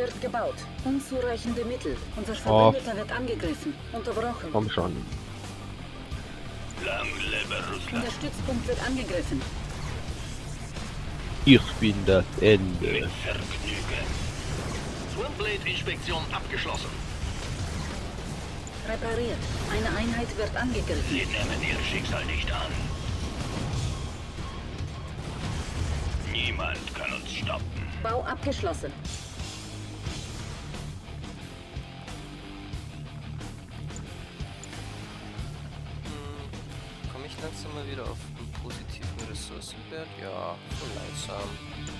Wird gebaut. Unzureichende Mittel. Unser Verbündeter wird angegriffen. Unterbrochen. Komm schon. Lang lebe Russland. Unser Stützpunkt wird angegriffen. Ich bin das Ende. Vergnügen. Swimblade-Inspektion abgeschlossen. Repariert. Eine Einheit wird angegriffen. Sie nehmen ihr Schicksal nicht an. Niemand kann uns stoppen. Bau abgeschlossen. Langsam mal wieder auf einen positiven Ressourcenwert? Ja, so langsam.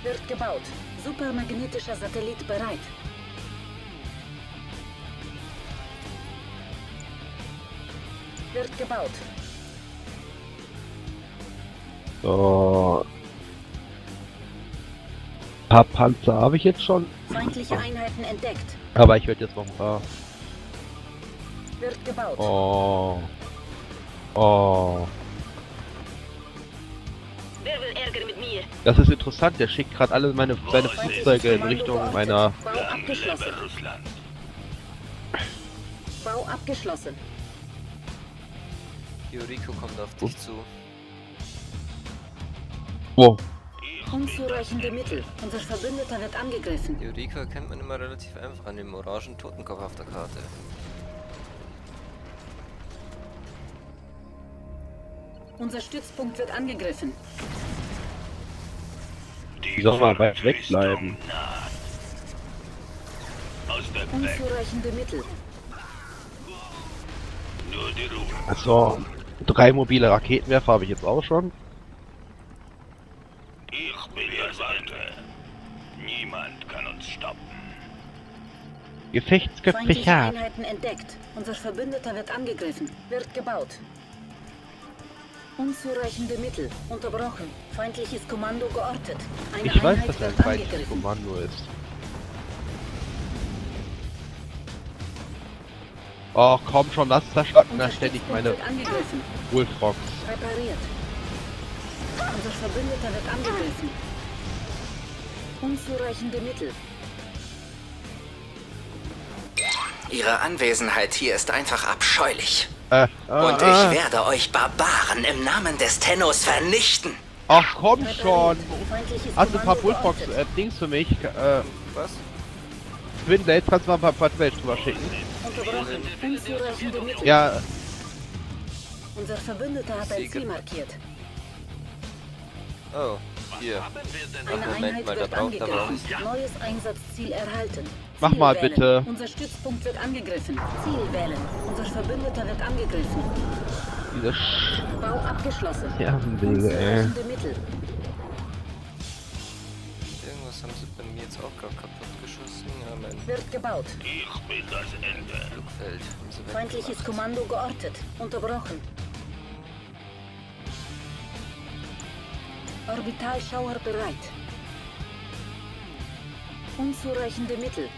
Wird gebaut. Supermagnetischer Satellit bereit. Wird gebaut. So. Ein paar Panzer habe ich jetzt schon. Feindliche Einheiten entdeckt. Aber ich werde jetzt noch ein paar. Wird gebaut. Oh. Oh. Das ist interessant. Der schickt gerade alle meine seine Flugzeuge in Richtung meiner. Bau abgeschlossen. Bau abgeschlossen. Yuriko kommt auf dich zu. Wo? Unzureichende Mittel. Unser Verbündeter wird angegriffen. Yuriko erkennt man immer relativ einfach an dem orangen Totenkopf auf der Karte. Unser Stützpunkt wird angegriffen. Die soll mal weit wegbleiben. Unzureichende Mittel. Nur die Ruhe. Achso. Drei mobile Raketenwerfer habe ich jetzt auch schon. Ich bin das Ende. Niemand kann uns stoppen. Feindliche. Einheiten entdeckt. Unser Verbündeter wird angegriffen. Wird gebaut. Unzureichende Mittel. Unterbrochen. Feindliches Kommando geortet. Eine Ich weiß, Einheit dass er ein feindliches. Kommando ist. Oh, komm schon, lass zerschlagen da ständig meine. Bullfrogs. Repariert. Unser Verbündeter wird angegriffen. Unzureichende Mittel. Ihre Anwesenheit hier ist einfach abscheulich. Äh, Und äh, ich werde euch Barbaren im Namen des Tennos vernichten. Ach komm schon! Hast du ein paar Kommando Bullfrogs geortet. äh, Dings für mich? Äh, Was? Twin Blades kannst du mal ein paar Patwells drüber schicken. Ja, Unser Verbündeter hat ein. Ziel markiert. Oh, hier. Eine Moment Einheit mal, da wird braucht- angegriffen. Neues Einsatzziel erhalten. Mach mal wählen. bitte. Unser Stützpunkt wird angegriffen. Ziel wählen. Unser Verbündeter wird angegriffen. diese Sch... Bau abgeschlossen. Nervenbilder, ey. Mittel. Irgendwas haben sie bei mir jetzt auch gerade kaputt geschossen. Ja, mein Wird gebaut. Ich bin das Ende. Flugfeld Feindliches. Kommando geortet. Unterbrochen. Orbitalschauer bereit. Unzureichende Mittel.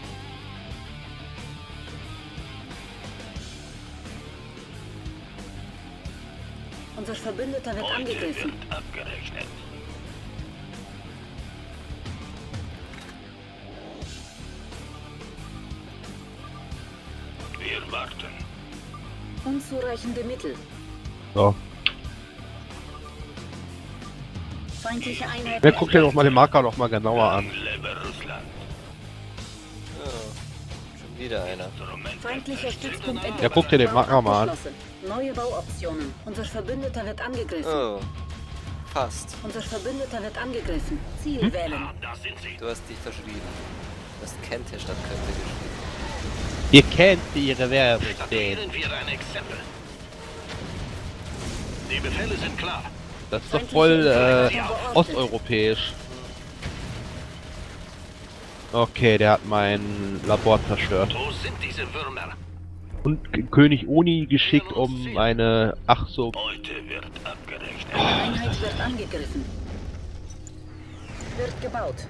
Unser Verbündeter wird Heute angegriffen. wird abgerechnet. Wir warten. Unzureichende Mittel. So. Feindliche Einheiten. Wer guckt dir doch mal den Marker noch mal genauer an. Wieder einer. Feindlicher Stützpunkt entdeckt. Ja, guck dir den Bau Marker mal an. Neue Bauoptionen. Unser Verbündeter wird angegriffen. Oh, fast. Unser Verbündeter wird angegriffen. Ziel Hm? wählen. Das sie. Du hast dich verschrieben. Du hast Kente statt könnte geschrieben. Ihr kennt ihre Werbe. Statuieren wir ein Exempel. Die Befehle sind klar. Das ist doch voll äh, osteuropäisch. Okay, der hat mein Labor zerstört. Wo sind diese Würmer? Und K- König Oni geschickt, um eine... Ach so... Heute wird abgerechnet. Eine Einheit wird angegriffen. Wird gebaut.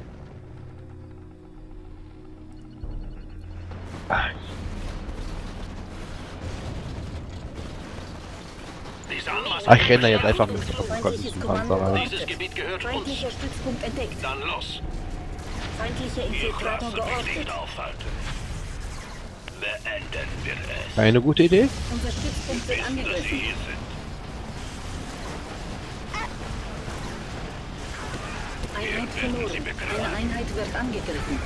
Anmaßung Ah, ich renne da jetzt einfach mit dem Panzer rein. Dieses Gebiet gehört uns. Feindlicher Stützpunkt entdeckt. Dann los. Feindlicher Infiltrator geortet. nicht aufhalten. Beenden wir es. Keine gute Idee? Unser Stützpunkt wird angegriffen. Einheit verloren. Eine Einheit wird angegriffen.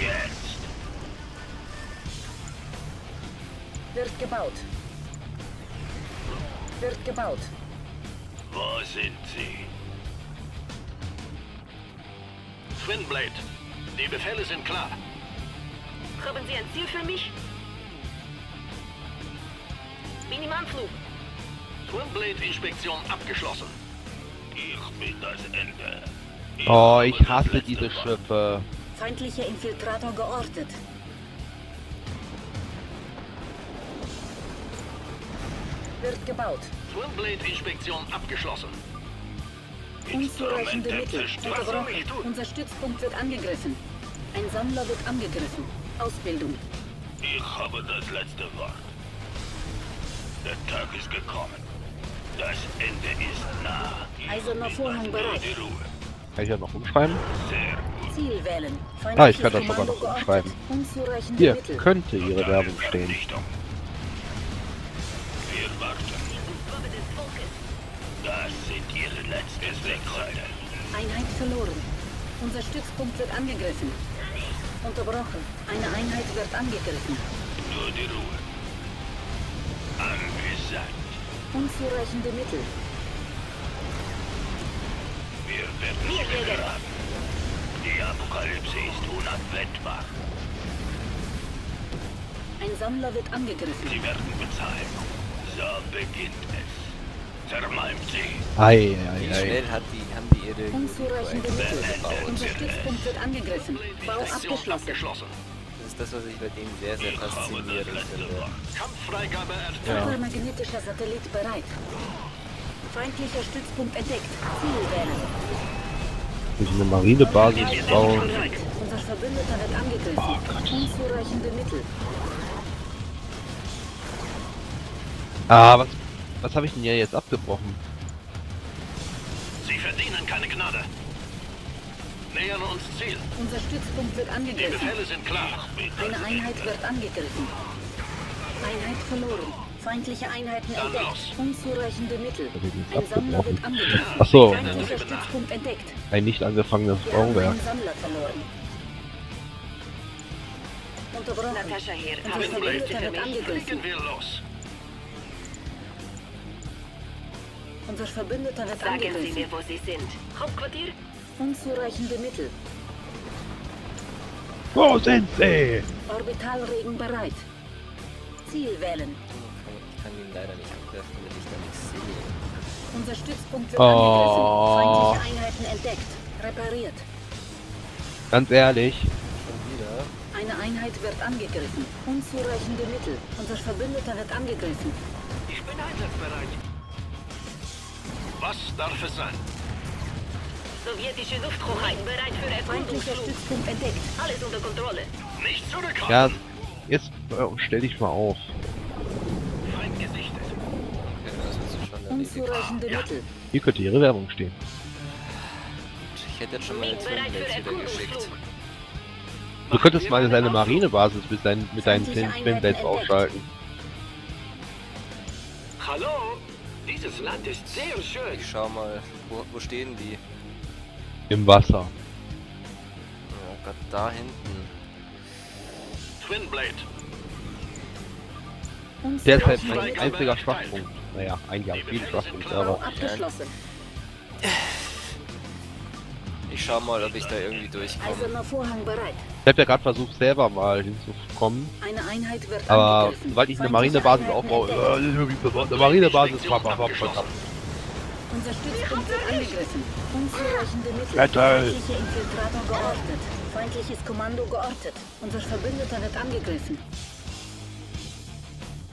Jetzt. Wird gebaut. Wird gebaut. Wo sind Sie? Twinblade, die Befehle sind klar. Haben Sie ein Ziel für mich? Minimanflug. Twinblade-Inspektion abgeschlossen. Ich bin das Ende. Oh, habe ich hasse diese. Schiffe. Feindlicher Infiltrator geortet. Wird gebaut. Twinblade-Inspektion abgeschlossen. Unzureichende Mittel. Unterbrochen. Unser Stützpunkt wird angegriffen. Ein Sammler wird angegriffen. Ausbildung. Ich habe das letzte Wort. Der Tag ist gekommen. Das Ende ist nah. Ich Eiserner Vorhang an bereit. die Ruhe. Kann ich ja noch umschreiben? Ziel wählen. Ah, ich kann das sogar noch umschreiben. Hier könnte Ihre Werbung stehen. Sekunden. Einheit verloren. Unser Stützpunkt wird angegriffen. Unterbrochen. Eine Einheit wird angegriffen. Nur die Ruhe. Angesagt. Unzureichende Mittel. Wir werden sie begraben. Die Apokalypse ist unabwendbar. Ein Sammler wird angegriffen. Sie werden bezahlen. So beginnt es. Zermalmt sie. Ei, Wie ei, ei. schnell hat die, haben die ihre Unzureichende Mittel. Unser Stützpunkt wird angegriffen. Bau abgeschlossen. Das ist das, was ich bei denen sehr, sehr faszinierend finde. Kampffreigabe erteilt. Ja. Hypermagnetischer Satellit bereit. Feindlicher Stützpunkt entdeckt. Ziel wählen. Eine Marinebasis bauen. Unser Verbündeter wird angegriffen. Oh Gott. Unzureichende Mittel. Ah, was, was habe ich denn hier jetzt abgebrochen? Sie verdienen keine Gnade. Nähern uns Ziel. Unser Stützpunkt wird Die angegriffen. Befehle sind klar. Eine Einheit wird angegriffen. Einheit verloren. Feindliche Einheiten Dann entdeckt. los. Unzureichende Mittel. Jetzt Ein Sammler wird angegriffen. Ach so. Feindlicher Stützpunkt entdeckt. Ein nicht angefangenes Bauwerk. Sammler verloren. Unterbrochen. Natascha hier. Unser Verbündeter wird angegriffen. Fliegen wir los. Unser Verbündeter wird Sagen Sie angegriffen. mir, wo Sie sind. Hauptquartier? Unzureichende Mittel. Wo sind sie? Orbitalregen bereit. Ziel wählen. Ich kann ihn leider nicht angreifen, weil ich da nichts sehe. Unser Stützpunkt wird Oh. angegriffen. Feindliche Einheiten entdeckt. Repariert. Ganz ehrlich. Schon wieder? Eine Einheit wird angegriffen. Unzureichende Mittel. Unser Verbündeter wird angegriffen. Ich bin einsatzbereit. Was darf es sein? Sowjetische Luftrohrein bereit für Erkundungsflug. Stützpunkt entdeckt. Alles unter Kontrolle. Nicht zurückhalten. Ja, jetzt äh, stell dich mal auf. Feind gesichtet. Unzureichende Ja. Mittel. Hier könnte ihre Werbung stehen. Ich hätte jetzt schon meine Twinblades wieder geschickt. Du könntest mal deine Marinebasis mit, deinen mit deinen Feindliche Twin Twin Blades Einheiten ausschalten. Hallo? Dieses Land ist sehr schön. Ich schau mal, wo, wo stehen die? Im Wasser. Oh Gott, da hinten. Twinblade. Der ist halt mein einziger Schwachpunkt. Naja, eigentlich haben viele Schwachpunkte, aber abgeschlossen. Ich schau mal, ob ich da irgendwie durchkomme. Eiserner Vorhang bereit. Ich habe ja gerade versucht, selber mal hinzukommen. Eine Einheit wird Aber angegriffen. sobald ich eine Marinebasis aufbaue, äh, eine Marinebasis, bap, bap, bap. Unser Stützpunkt wird angegriffen. Unzureichende Mittel. Feindlicher Infiltrator geortet. Feindliches Kommando geortet. Unser Verbündeter wird angegriffen.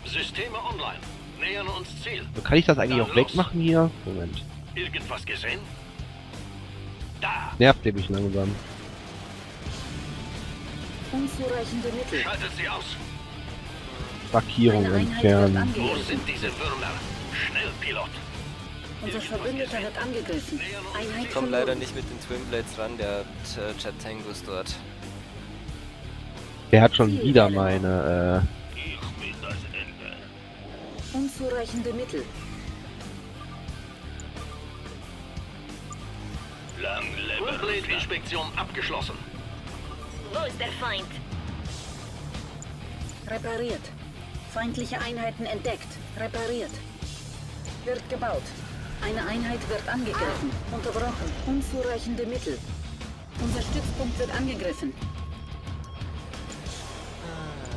Systeme online. Nähern uns Ziel. Kann ich das eigentlich auch wegmachen hier? Moment. Irgendwas gesehen? Da. Nervt der mich langsam. Unzureichende Mittel. Schaltet sie aus. Markierung entfernen. Wo sind diese Würmer? Schnell, Pilot. Unser Verbündeter wird angegriffen. Einheit Ich komme leider nicht mit den Twin Blades ran, der hat äh, Jet Tangos dort. Der hat schon wieder meine, Ich bin das Ende. Unzureichende Mittel. Lang. Twinblade-Inspektion abgeschlossen. Wo ist der Feind? Repariert. Feindliche Einheiten entdeckt. Repariert. Wird gebaut. Eine Einheit wird angegriffen. Unterbrochen. Unzureichende Mittel. Unser Stützpunkt wird angegriffen.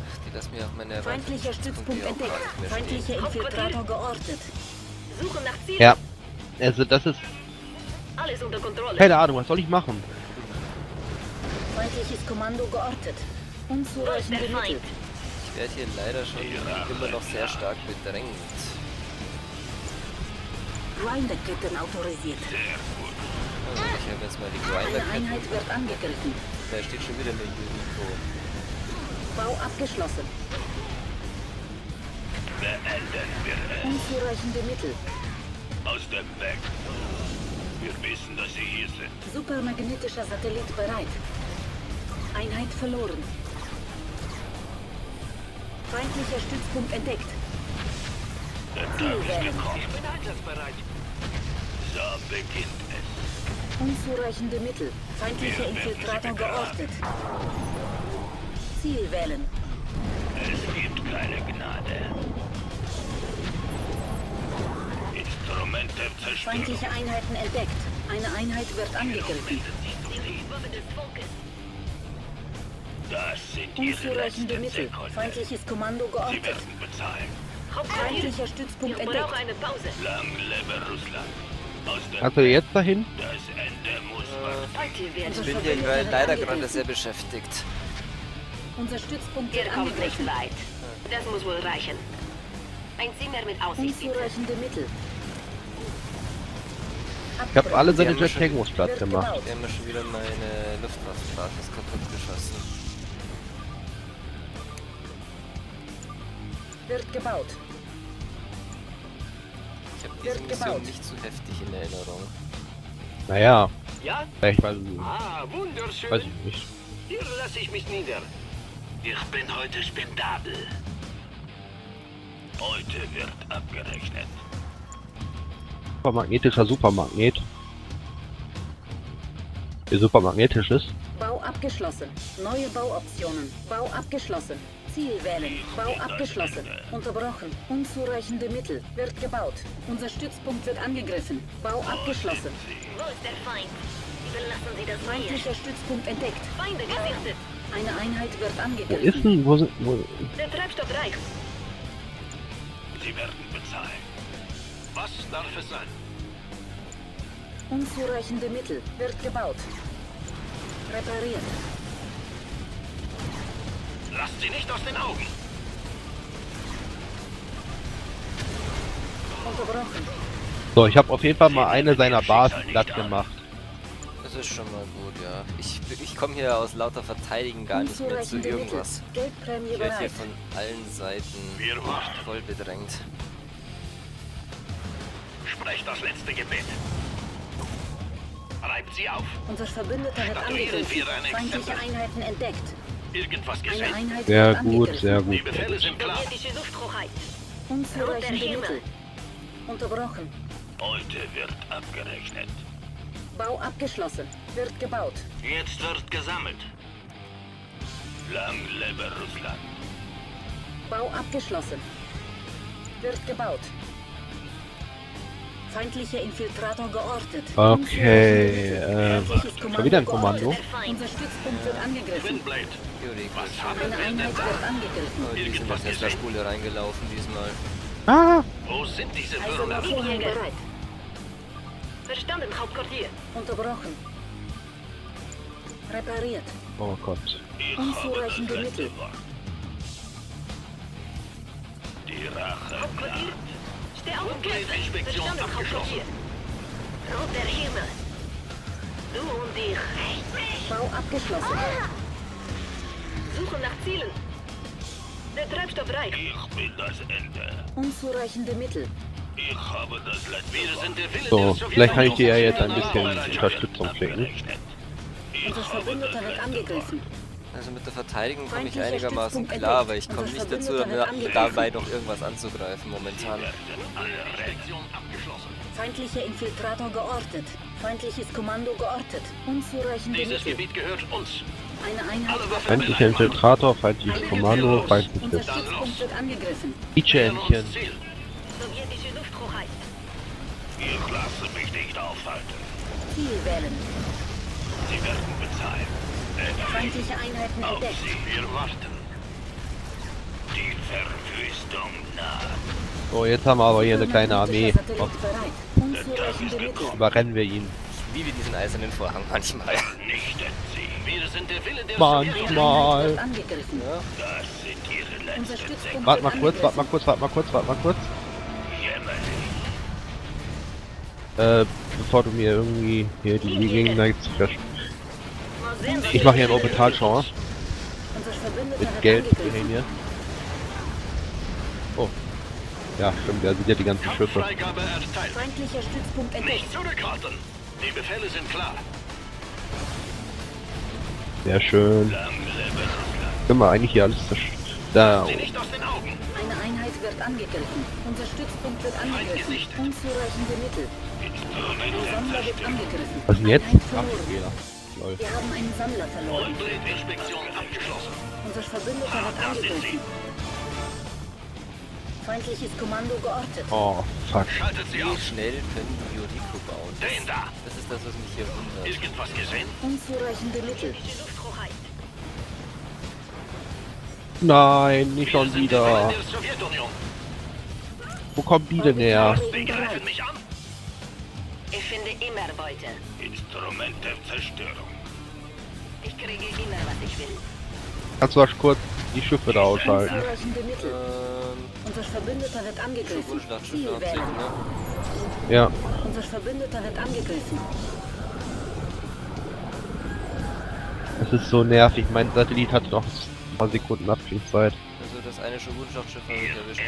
Ach, die lassen mir auch meine Feindlicher Stützpunkt entdeckt. Feindlicher Infiltrator geortet. Suchen nach Zielen. äh, ja. Also das ist, Alles unter Kontrolle. keine Ahnung, was soll ich machen? Feindliches Kommando geortet. Feind? Mittel. Ich werde hier leider schon immer noch sehr stark bedrängt. Grinderketten autorisiert. Also ich habe jetzt mal die Eine Grinder Einheit wird angegriffen. Da steht schon wieder eine Junico. Bau abgeschlossen. Beenden wir es. Unzureichende Mittel. Aus dem Weg. Wir wissen, dass Sie hier sind. Supermagnetischer Satellit bereit. Einheit verloren. Feindlicher Stützpunkt entdeckt. Ich bin. So beginnt es. Unzureichende Mittel. Feindlicher Infiltrator geortet. Ziel wählen. Es gibt keine Gnade. Instrumente zerstören. Feindliche Einheiten entdeckt. Eine Einheit wird angegriffen. Die Waffe des Volkes. Das sind Ihre Unzureichende letzten Mittel. Feindliches Kommando Sie geortet. werden bezahlen. Feindlicher Stützpunkt Ich brauche entdeckt. eine Pause. Lang lebe Russland. Also jetzt dahin? Das Ende muss Unser Ich bin hier gerade leider angegriffen. gerade sehr beschäftigt. Unser Stützpunkt wird kommt nicht weit. Das muss wohl reichen. Ein Zimmer mit Aussicht. Unzureichende Mittel. Ich habe alle seine Die Jet Tangos platt gemacht. Die haben mir schon wieder meine Luftwaffenbasis kaputt geschossen. Wird gebaut. Ich habe Wird diese Mission gebaut. nicht so heftig in Erinnerung. Naja, Ja? vielleicht weiß, Ah, wunderschön. weiß ich nicht. Hier lasse ich mich nieder. Ich bin heute spendabel. Heute wird abgerechnet. Supermagnetischer Supermagnet. Der supermagnetisch ist. Bau abgeschlossen. Neue Bauoptionen. Bau abgeschlossen. Ziel wählen. Bau abgeschlossen. Unterbrochen. Unzureichende Mittel. Wird gebaut. Unser Stützpunkt wird angegriffen. Bau abgeschlossen. Wo ist der Feind? Überlassen Sie das. Feindlicher Stützpunkt entdeckt. Feinde gesichtet. Eine Einheit wird Wo ist angegriffen. denn, wo sind, wo, Der Treibstoff reicht. Sie werden bezahlen. Was darf es sein? Unzureichende Mittel. Wird gebaut. Repariert. Lasst sie nicht aus den Augen. So, ich habe auf jeden Fall mal eine seiner Basen platt gemacht. Das ist schon mal gut, ja. Ich, ich komme hier aus lauter Verteidigen gar nicht mehr zu irgendwas. Ich werde hier von allen Seiten voll bedrängt. Sprecht das letzte Gebet. Reibt sie auf. Unser Verbündeter wird Statuieren angegriffen. Feindliche. Einheiten entdeckt. Irgendwas gesehen. Sehr gut, sehr Die gut. Befehle sind klar. Unzureichende. Mittel. Unterbrochen. Heute wird abgerechnet. Bau abgeschlossen. Wird gebaut. Jetzt wird gesammelt. Lang lebe Russland. Bau abgeschlossen. Wird gebaut. Feindlicher Infiltrator geortet. Okay, äh, schon wieder ein Kommando. Unser Stützpunkt wird angegriffen. Was haben Eine wir denn Einheit wird angegriffen. Irgendwas der gesehen? Tesla-Spule reingelaufen diesmal. Ah! Wo sind diese Eiserner Würmer? Bereit. Verstanden, Hauptquartier. Unterbrochen. Repariert. Oh Gott. Ich Unzureichende Mittel. Die Rache Hauptquartier. Naht. Steh auf und kämpfe. Inspektion Verstanden, abgeschlossen. Roter Himmel. Du und ich. Bau abgeschlossen. Suchen nach Zielen. Der Treibstoff reicht. Ich bin das Ende. Unzureichende Mittel. Ich habe das letzte Wir sind der Wille So, der vielleicht kann ich dir ja jetzt ein bisschen Unterstützung schicken. Unser Verbündeter wird angegriffen. Also mit der Verteidigung komme ich einigermaßen klar, aber entdeckt. ich komme Unser nicht dazu, dabei noch irgendwas anzugreifen momentan. Feindlicher Infiltrator geortet. Feindliches Kommando geortet. Unzureichende Dieses Mittel. Gebiet gehört uns. Eine Einheit Feindlicher Infiltrator, feindliches Kommando, Unser feindliches Stützpunkt wird angegriffen. Ichähnchen. Sowjetische Lufthoheit. Ich lasse mich nicht aufhalten. Ziel wählen. Sie werden bezahlt. Feindliche Einheiten Auf entdeckt. Sie. Wir warten. Die Verwüstung naht. So, jetzt haben wir aber hier eine kleine Armee. Oh, überrennen wir ihn. Ich liebe diesen eisernen Vorhang manchmal. Sie. Wir sind der Wille der Manchmal. wird angegriffen. Das sind Ihre Unser letzten Stützpunkt Warte mal kurz, warte mal kurz, warte mal kurz, warte mal kurz. Äh, bevor du mir irgendwie hier die Gegner versch- Ich mache hier einen Orbitalschauer Unser mit Geld hier. Oh. Ja, stimmt, der sieht ja die ganzen Schiffe. Feindlicher Stützpunkt entdeckt. Nicht zurückhalten. Die Befehle sind klar. Sehr schön. Können wir eigentlich hier alles zerstört. Da, Sie nicht aus den Augen. Eine Einheit wird angegriffen. Unser Stützpunkt wird angegriffen. Unzureichende Mittel. Ein Sammler wird angegriffen. was denn jetzt? Ach. Fehler. Lol. Wir haben einen Sammler verloren. Blade-Inspektion abgeschlossen. Unser Verbündeter wird angegriffen. Feindliches Kommando geortet. Oh, fuck. Schaltet sie Wie aus. schnell können die Yoriku bauen? Den da. Das ist das, was mich hier wundert. Irgendwas gesehen? Unzureichende Mittel. Nein, nicht schon wieder. Wo kommen die denn her? Sie greifen mich an. Ich finde immer Beute. Instrument der Zerstörung. Ich kriege immer, was ich will. Kannst du mal kurz die Schiffe da ausschalten? Ähm, Unser Verbündeter wird angegriffen. Ziel wählen. ne? Ja. Unser Verbündeter wird angegriffen. Es ist so nervig. Mein Satellit hat noch ein paar Sekunden Abklingzeit. Also das eine Schubulschlachtschiff habe ich erwischt.